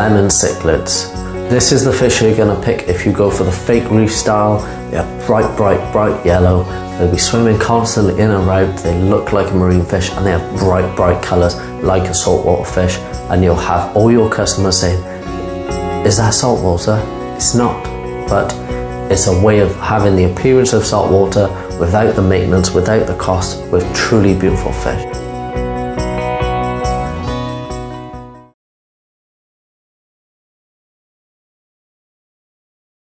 lemon cichlids. This is the fish you're gonna pick if you go for the fake reef style. They're bright, bright, bright yellow. They'll be swimming constantly in and out. They look like a marine fish and they have bright, bright colors like a saltwater fish. And you'll have all your customers saying, is that saltwater? It's not, but it's a way of having the appearance of saltwater without the maintenance, without the cost, with truly beautiful fish.